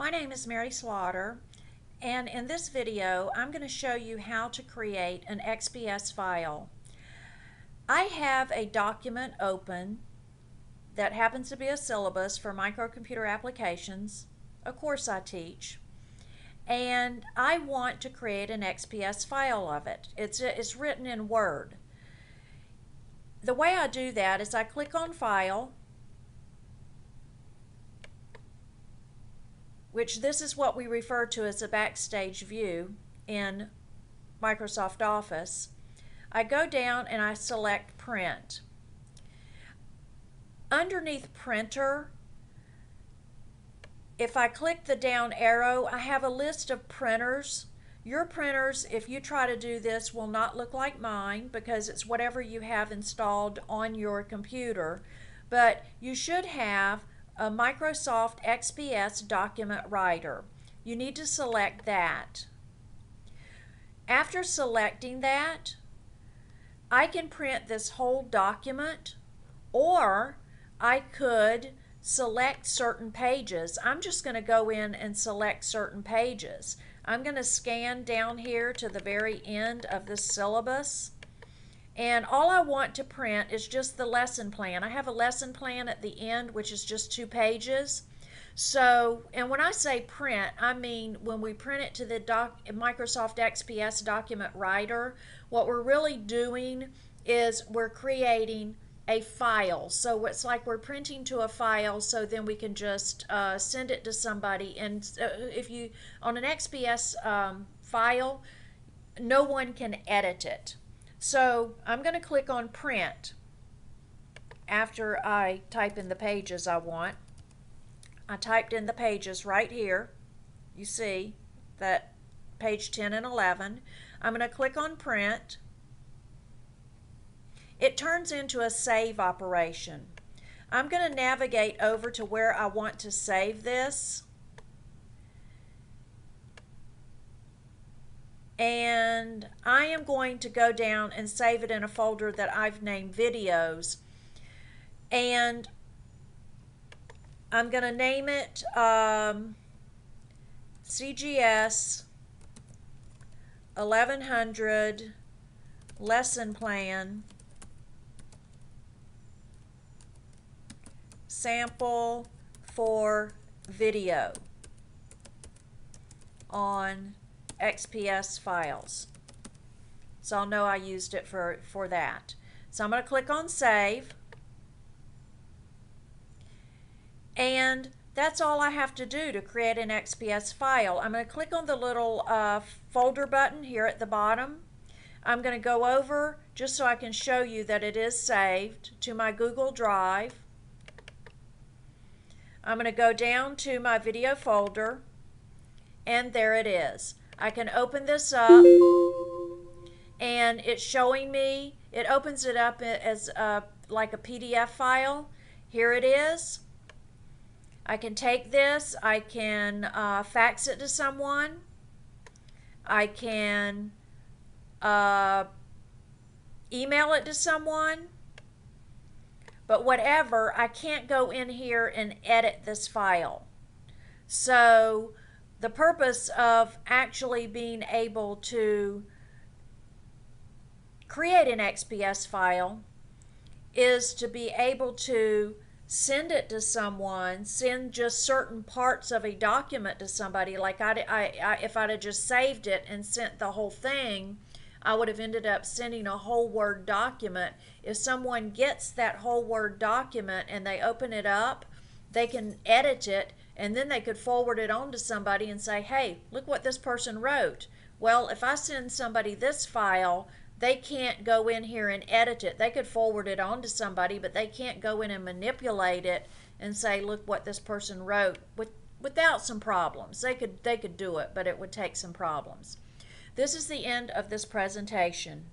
My name is Mary Slaughter and in this video I'm going to show you how to create an XPS file. I have a document open that happens to be a syllabus for microcomputer applications, a course I teach, and I want to create an XPS file of it. It's, it's written in Word. The way I do that is I click on File, which this is what we refer to as a backstage view in Microsoft Office. I go down and I select Print. Underneath Printer, if I click the down arrow, I have a list of printers. Your printers, if you try to do this, will not look like mine because it's whatever you have installed on your computer. But you should have a Microsoft XPS document writer. You need to select that. After selecting that, I can print this whole document or I could select certain pages. I'm just going to go in and select certain pages. I'm going to scan down here to the very end of the syllabus and all I want to print is just the lesson plan. I have a lesson plan at the end, which is just two pages. So, and when I say print, I mean when we print it to the doc, Microsoft XPS document writer, what we're really doing is we're creating a file. So it's like we're printing to a file so then we can just uh, send it to somebody. And if you, on an XPS um, file, no one can edit it. So I'm going to click on print after I type in the pages I want. I typed in the pages right here. You see that page 10 and 11. I'm going to click on print. It turns into a save operation. I'm going to navigate over to where I want to save this. And I am going to go down and save it in a folder that I've named videos. And I'm going to name it um, CGS 1100 lesson plan. Sample for video on XPS files. So I'll know I used it for, for that. So I'm going to click on Save. And that's all I have to do to create an XPS file. I'm going to click on the little uh, folder button here at the bottom. I'm going to go over just so I can show you that it is saved to my Google Drive. I'm going to go down to my video folder and there it is. I can open this up and it's showing me, it opens it up as a, like a PDF file. Here it is. I can take this, I can uh, fax it to someone, I can uh, email it to someone, but whatever, I can't go in here and edit this file. So the purpose of actually being able to create an XPS file is to be able to send it to someone, send just certain parts of a document to somebody. Like I, I, I, if I'd have just saved it and sent the whole thing, I would have ended up sending a whole Word document. If someone gets that whole Word document and they open it up, they can edit it and then they could forward it on to somebody and say, hey, look what this person wrote. Well, if I send somebody this file, they can't go in here and edit it. They could forward it on to somebody, but they can't go in and manipulate it and say, look what this person wrote with, without some problems. They could, they could do it, but it would take some problems. This is the end of this presentation.